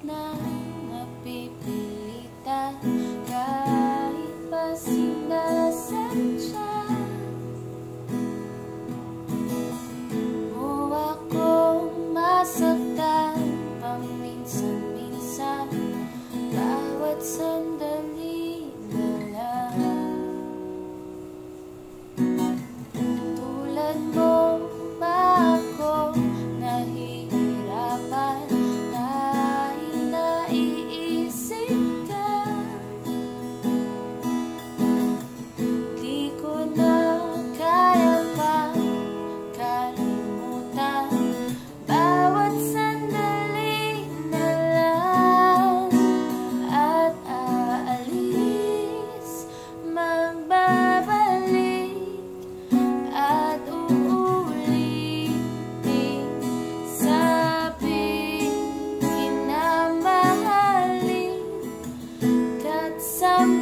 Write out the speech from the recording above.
na Ka't